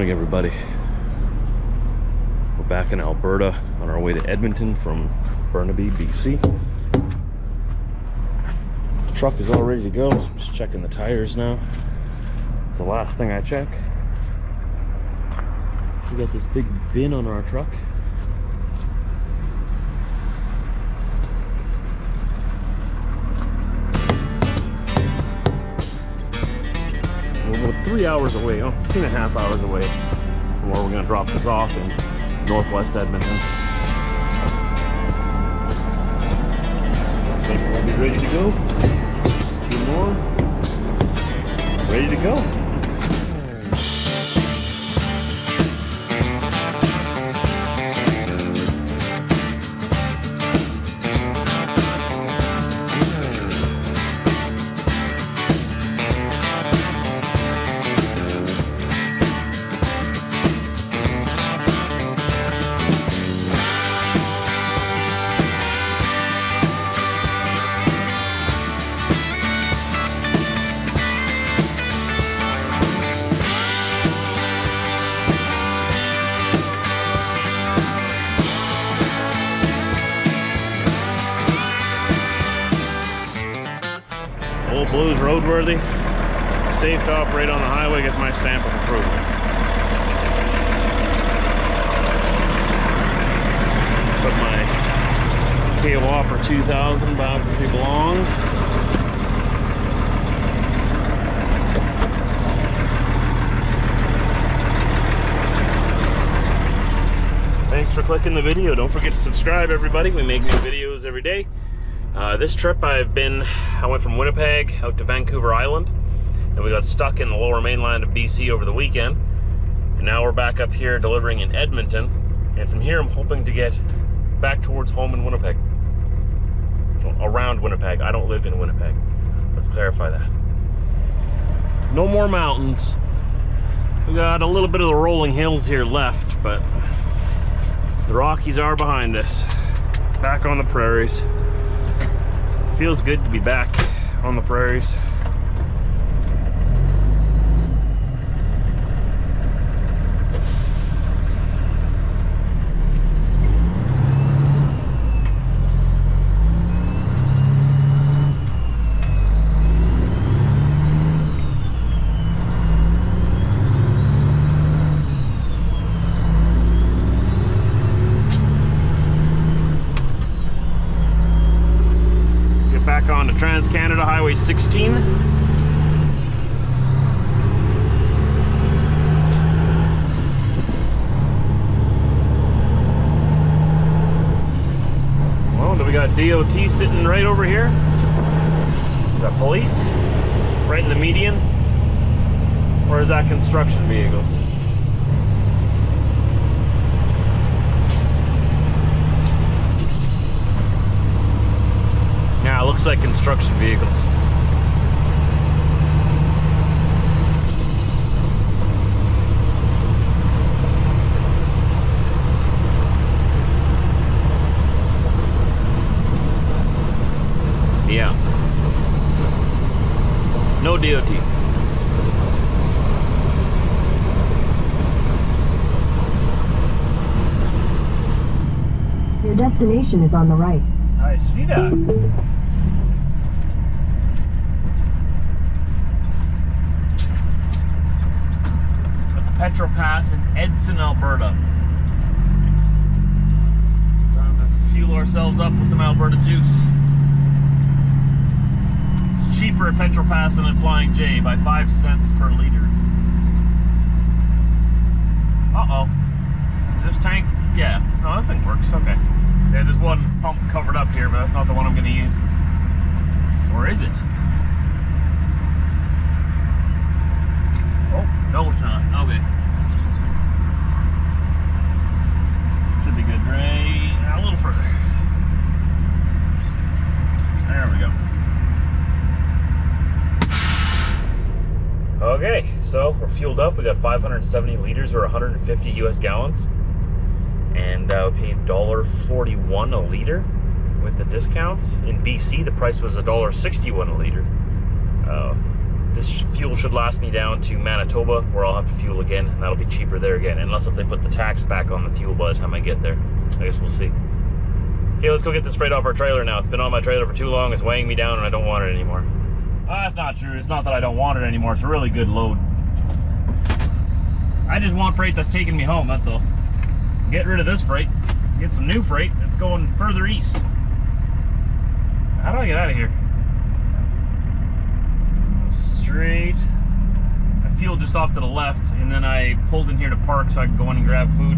morning, everybody. We're back in Alberta on our way to Edmonton from Burnaby, BC. The truck is all ready to go. I'm just checking the tires now. It's the last thing I check. We got this big bin on our truck. Three hours away, oh, two and a half hours away from where we're gonna drop this off in northwest Edmonton. Looks like we'll be ready to go. Two more. Ready to go. Blues roadworthy. Safe to operate on the highway gets my stamp of approval. Put my K Whopper 2000 biography belongs. Thanks for clicking the video. Don't forget to subscribe, everybody. We make new videos every day. Uh, this trip I've been, I went from Winnipeg out to Vancouver Island and we got stuck in the lower mainland of BC over the weekend. And now we're back up here delivering in Edmonton. And from here I'm hoping to get back towards home in Winnipeg. Around Winnipeg. I don't live in Winnipeg. Let's clarify that. No more mountains. We got a little bit of the rolling hills here left, but the Rockies are behind us. Back on the prairies feels good to be back on the prairies. Back onto Trans-Canada Highway 16. Well, do we got DOT sitting right over here? Is that police? Right in the median? Or is that construction vehicles? Yeah, it looks like construction vehicles. Yeah. No DOT. Your destination is on the right. I see that. At the Petro Pass in Edson, Alberta. Time to fuel ourselves up with some Alberta juice. It's cheaper at Petro Pass than at Flying J by five cents per liter. Uh-oh. This tank? Yeah. No, this thing works. Okay. Yeah, there's one pump covered up here, but that's not the one I'm going to use. Or is it? Oh, no it's not. Okay. Should be good. Right a little further. There we go. Okay, so we're fueled up. We got 570 liters or 150 US gallons and uh, we paid $1.41 a liter with the discounts. In BC, the price was $1.61 a liter. Uh, this fuel should last me down to Manitoba, where I'll have to fuel again, and that'll be cheaper there again. Unless if they put the tax back on the fuel by the time I get there. I guess we'll see. Okay, let's go get this freight off our trailer now. It's been on my trailer for too long. It's weighing me down, and I don't want it anymore. Uh, that's not true. It's not that I don't want it anymore. It's a really good load. I just want freight that's taking me home. That's all. Get rid of this freight. Get some new freight that's going further east. How do I get out of here? Straight. I fueled just off to the left, and then I pulled in here to park so I could go in and grab food.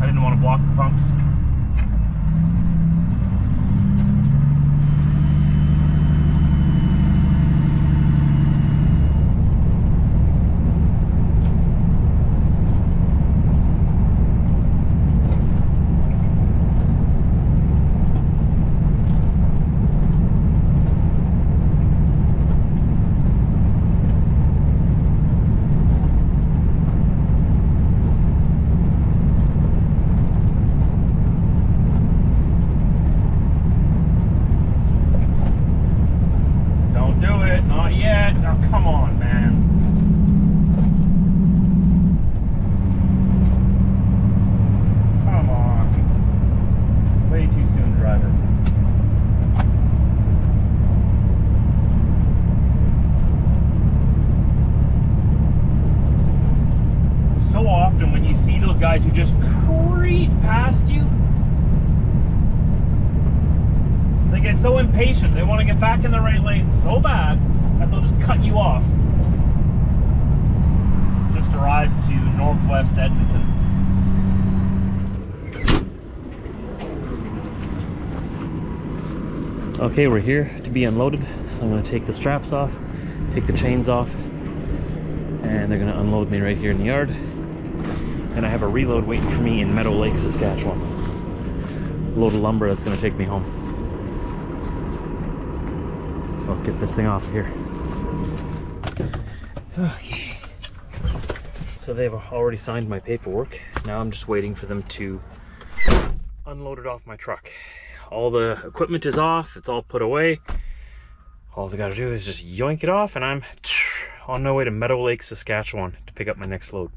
I didn't want to block the pumps. Don't do it, not yet. Oh, come on, man. Come on. Way too soon, driver. So often when you see those guys who just creep past you, They get so impatient. They want to get back in the right lane so bad that they'll just cut you off. Just arrived to Northwest Edmonton. Okay, we're here to be unloaded. So I'm going to take the straps off, take the chains off, and they're going to unload me right here in the yard. And I have a reload waiting for me in Meadow Lake, Saskatchewan. A load of lumber that's going to take me home. So let's get this thing off here. Okay. So they've already signed my paperwork. Now I'm just waiting for them to unload it off my truck. All the equipment is off, it's all put away. All they gotta do is just yoink it off and I'm on my way to Meadow Lake, Saskatchewan to pick up my next load.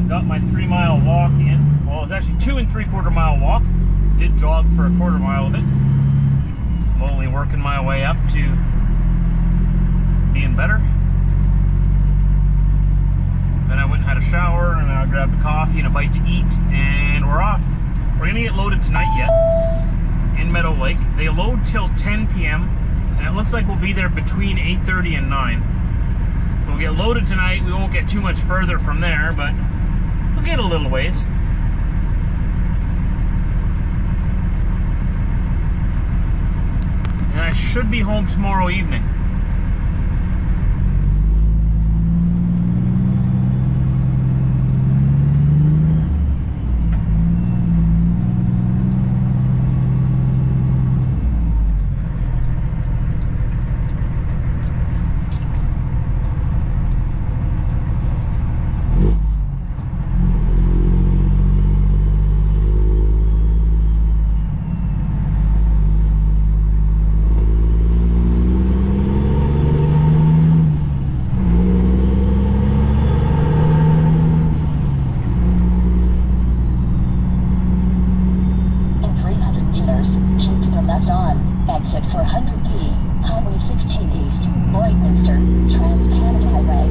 I got my three mile walk in. Well, it's actually two and three quarter mile walk. Did jog for a quarter mile of it. Slowly working my way up to being better. Then I went and had a shower and I grabbed a coffee and a bite to eat and we're off. We're gonna get loaded tonight yet in Meadow Lake. They load till 10 p.m. and it looks like we'll be there between 8.30 and 9. So we'll get loaded tonight. We won't get too much further from there, but we'll get a little ways. And I should be home tomorrow evening. In 300 meters, keep to the left on, exit 400P, Highway 16 East, Lloydminster, Trans-Canada Highway.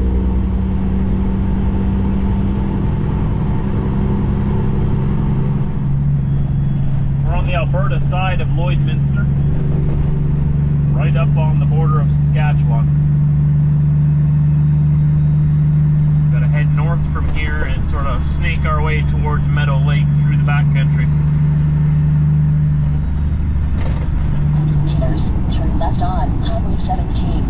We're on the Alberta side of Lloydminster, right up on the border of Saskatchewan. Gotta head north from here and sort of snake our way towards Meadow Lake through the backcountry. 100 meters, turn left on, Highway 17.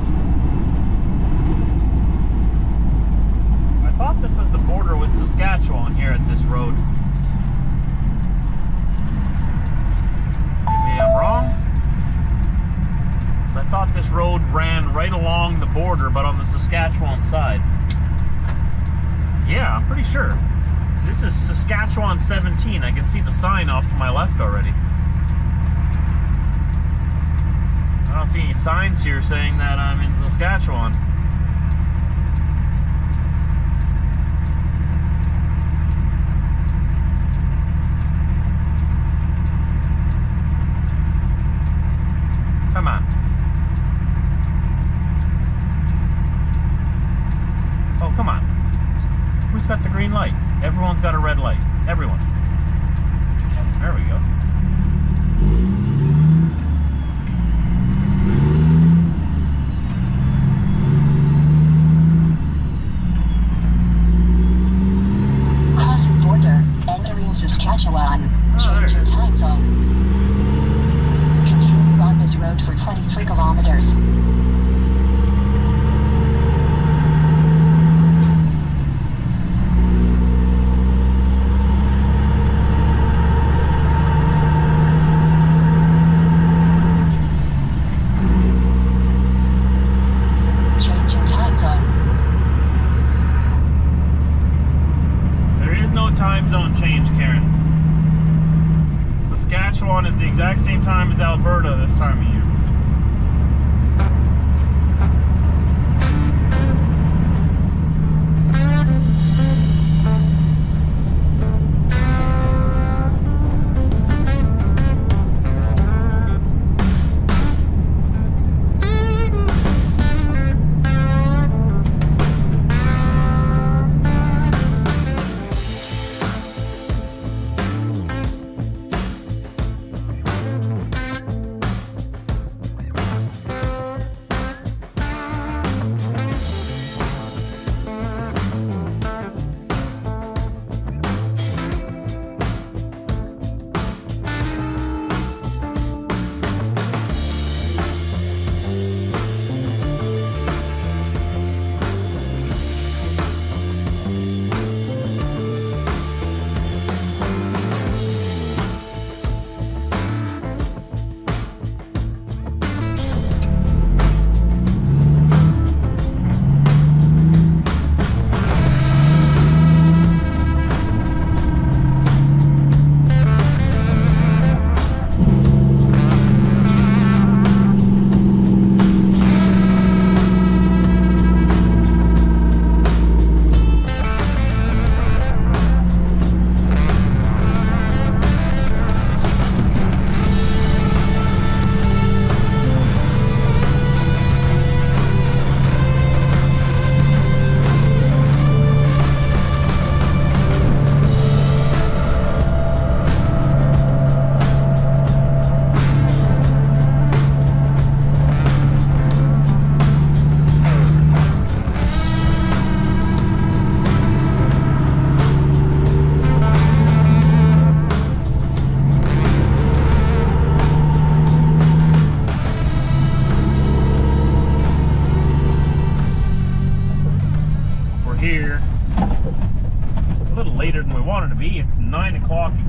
I thought this was the border with Saskatchewan here at this road. Maybe I'm wrong. 'Cause I thought this road ran right along the border, but on the Saskatchewan side. Yeah, I'm pretty sure. This is Saskatchewan 17. I can see the sign off to my left already. I don't see any signs here saying that I'm in Saskatchewan.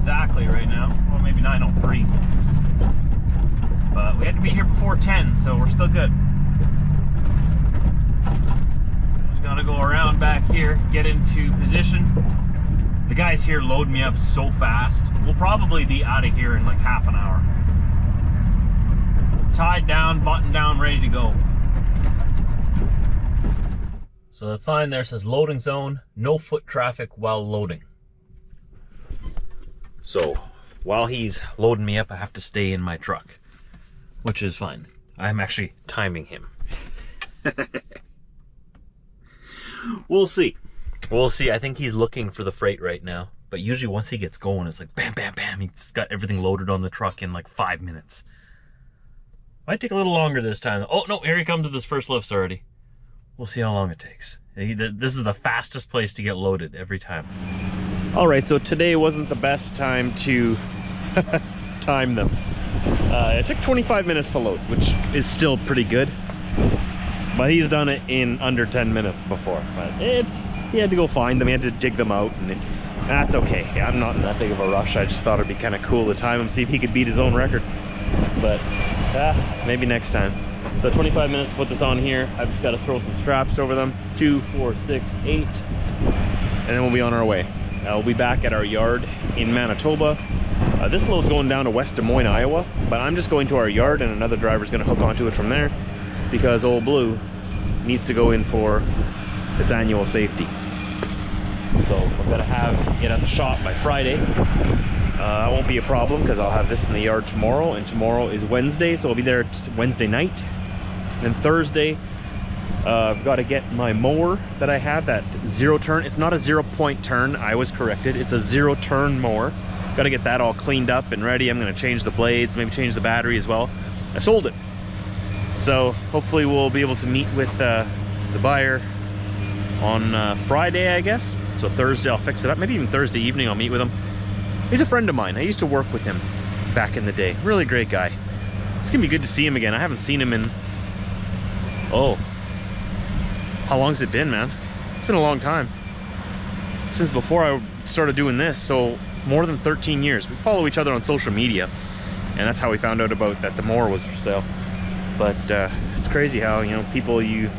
Exactly right now. Well, maybe 9.03. But we had to be here before 10, so we're still good. Just gotta go around back here, get into position. The guys here load me up so fast. We'll probably be out of here in like half an hour. Tied down, buttoned down, ready to go. So that sign there says loading zone, no foot traffic while loading. So while he's loading me up, I have to stay in my truck, which is fine. I'm actually timing him. we'll see. We'll see. I think he's looking for the freight right now. But usually once he gets going, it's like bam, bam, bam. He's got everything loaded on the truck in like five minutes. Might take a little longer this time. Oh no, here he comes with his first lifts already. We'll see how long it takes. This is the fastest place to get loaded every time. All right, so today wasn't the best time to time them. Uh, it took 25 minutes to load, which is still pretty good. But he's done it in under 10 minutes before. But it, he had to go find them, he had to dig them out, and it, that's okay. I'm not in that big of a rush. I just thought it'd be kind of cool to time him, see if he could beat his own record. But ah, maybe next time. So 25 minutes to put this on here. I've just got to throw some straps over them. Two, four, six, eight. And then we'll be on our way. I'll be back at our yard in Manitoba. Uh, this load's going down to West Des Moines, Iowa, but I'm just going to our yard and another driver's gonna hook onto it from there because Old Blue needs to go in for its annual safety. So I'm gonna have it at the shop by Friday. Uh, that won't be a problem because I'll have this in the yard tomorrow and tomorrow is Wednesday, so I'll be there Wednesday night. Then Thursday, uh, I've got to get my mower that I have, that zero turn. It's not a zero point turn, I was corrected. It's a zero turn mower. Got to get that all cleaned up and ready. I'm going to change the blades, maybe change the battery as well. I sold it. So hopefully we'll be able to meet with uh, the buyer on uh, Friday, I guess. So Thursday I'll fix it up. Maybe even Thursday evening I'll meet with him. He's a friend of mine. I used to work with him back in the day. Really great guy. It's gonna be good to see him again. I haven't seen him in, oh, how long's it been, man? It's been a long time. Since before I started doing this, so more than 13 years. We follow each other on social media, and that's how we found out about that the mower was for sale. But uh, it's crazy how, you know, people you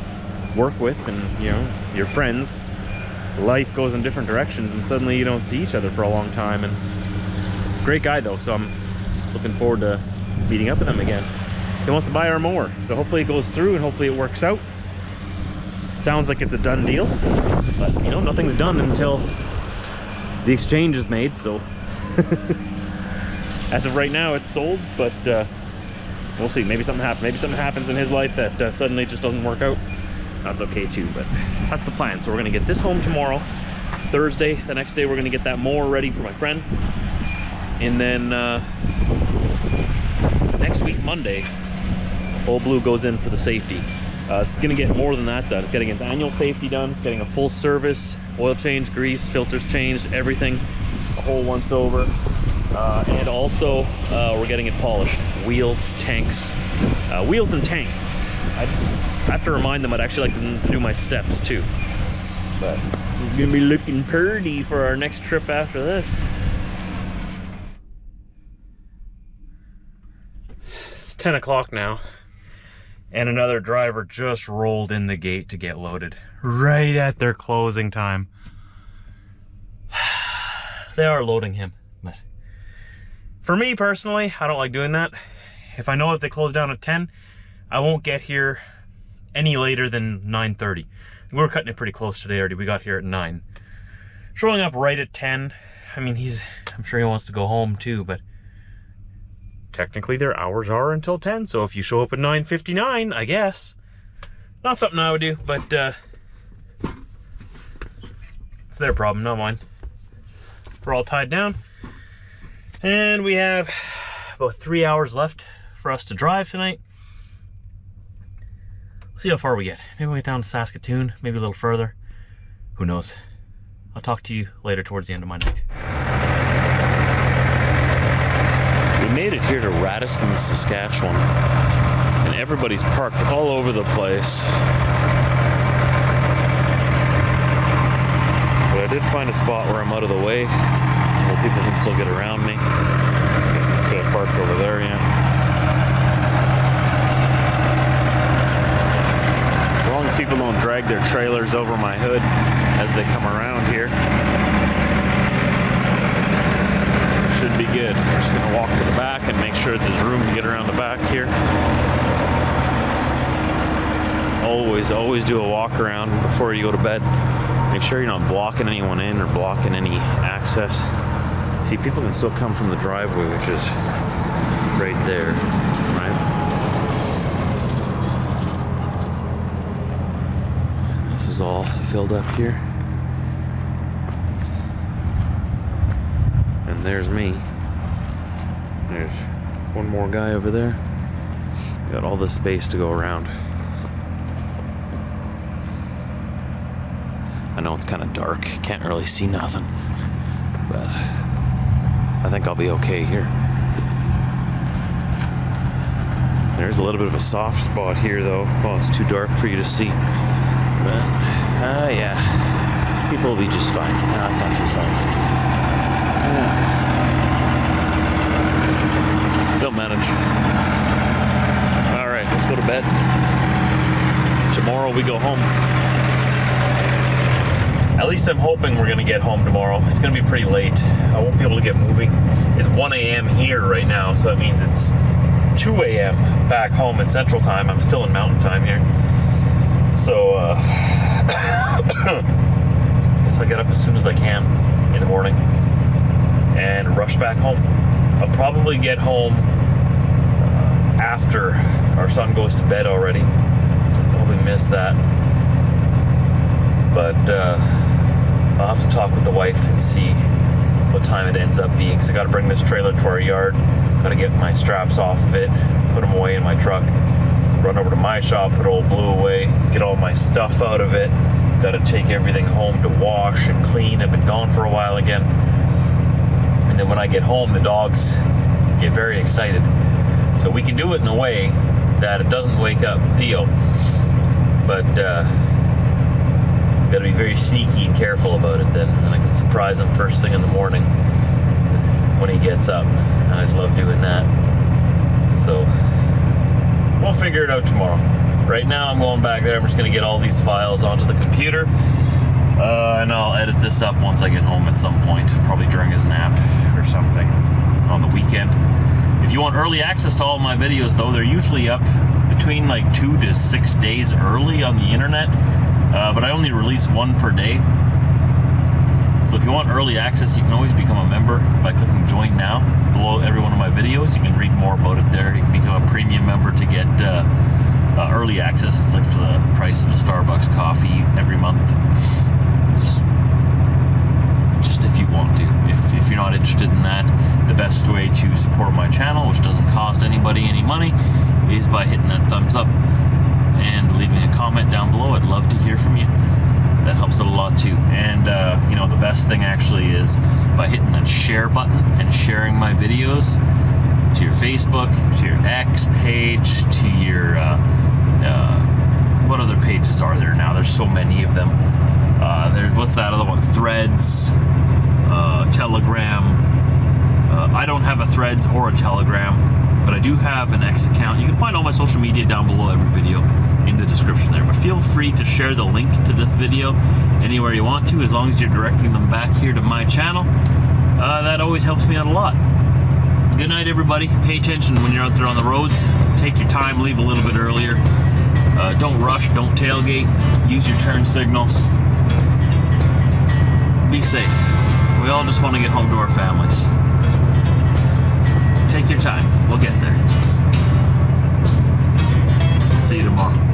work with and, you know, your friends, life goes in different directions and suddenly you don't see each other for a long time. And great guy though, so I'm looking forward to meeting up with him again. He wants to buy our mower, so hopefully it goes through and hopefully it works out. Sounds like it's a done deal, but you know, nothing's done until the exchange is made, so as of right now it's sold, but uh, we'll see. Maybe something happens. Maybe something happens in his life that uh, suddenly just doesn't work out. That's okay too, but that's the plan. So we're gonna get this home tomorrow, Thursday. The next day we're gonna get that mower ready for my friend, and then uh, next week Monday, Old Blue goes in for the safety. Uh, it's gonna get more than that done. It's getting its annual safety done. It's getting a full service, oil change, grease, filters changed, everything, a whole once over. Uh, and also, uh, we're getting it polished. Wheels, tanks, uh, wheels and tanks. I just have to remind them I'd actually like them to do my steps too. But it's gonna be looking pretty for our next trip after this. It's 10 o'clock now and another driver just rolled in the gate to get loaded right at their closing time. they are loading him, but for me personally, I don't like doing that. If I know that they close down at 10, I won't get here any later than 9.30. We were cutting it pretty close today already. We got here at 9. Showing up right at 10. I mean, he's, I'm sure he wants to go home too, but technically their hours are until 10 so if you show up at 9.59 i guess. Not something i would do but uh it's their problem not mine. We're all tied down and we have about three hours left for us to drive tonight. Let's see how far we get. Maybe we get down to saskatoon maybe a little further. Who knows? I'll talk to you later towards the end of my night we made it here to Radisson, Saskatchewan, and everybody's parked all over the place. But I did find a spot where I'm out of the way, where people can still get around me. Parked over there, yeah. As long as people don't drag their trailers over my hood as they come around here. should be good. We're just gonna walk to the back and make sure there's room to get around the back here. Always, always do a walk around before you go to bed. Make sure you're not blocking anyone in or blocking any access. See, people can still come from the driveway, which is right there, right? This is all filled up here. And there's me. There's one more guy over there. Got all the space to go around. I know it's kind of dark, can't really see nothing, but I think I'll be okay here. There's a little bit of a soft spot here, though. Well, it's too dark for you to see. But, uh, yeah. People will be just fine. No, it's not too soft. They'll manage. All right, let's go to bed. Tomorrow we go home. at least I'm hoping we're gonna get home tomorrow. It's gonna be pretty late. I won't be able to get moving. It's 1 a.m. here right now, so that means it's 2 a.m. back home in Central Time. I'm still in Mountain Time here. So, uh, guess I'll get up as soon as I can in the morning and rush back home. I'll probably get home after our son goes to bed already. Probably miss that. But uh, I'll have to talk with the wife and see what time it ends up being. Because I got to bring this trailer to our yard. Got to get my straps off of it, put them away in my truck, run over to my shop, put old blue away, get all my stuff out of it. Got to take everything home to wash and clean. I've been gone for a while again. And then when I get home, the dogs get very excited. So we can do it in a way that it doesn't wake up Theo. But uh, gotta be very sneaky and careful about it then. And I can surprise him first thing in the morning when he gets up. I always love doing that. So we'll figure it out tomorrow. Right now, I'm going back there. I'm just gonna get all these files onto the computer. Uh, and I'll edit this up once I get home at some point, probably during his nap or something on the weekend. If you want early access to all my videos, though, they're usually up between like two to six days early on the internet, uh, but I only release one per day. So if you want early access, you can always become a member by clicking join now below every one of my videos. You can read more about it there. You can become a premium member to get uh, uh, early access. It's like for the price of a Starbucks coffee every month. Just, just if you want to. You're not interested in that, the best way to support my channel, which doesn't cost anybody any money, is by hitting that thumbs up and leaving a comment down below. I'd love to hear from you. That helps it a lot too. And uh, you know, the best thing actually is by hitting that share button and sharing my videos to your Facebook, to your X page, to your uh, uh, what other pages are there now? There's so many of them. Uh, there's what's that other one? Threads, Telegram. Uh, I don't have a Threads or a Telegram, but I do have an X account. You can find all my social media down below every video in the description there. But feel free to share the link to this video anywhere you want to, as long as you're directing them back here to my channel. Uh, that always helps me out a lot. Good night, everybody. Pay attention when you're out there on the roads. Take your time, leave a little bit earlier. Uh, don't rush, don't tailgate. Use your turn signals. Be safe. We all just want to get home to our families. Take your time. We'll get there. See you tomorrow.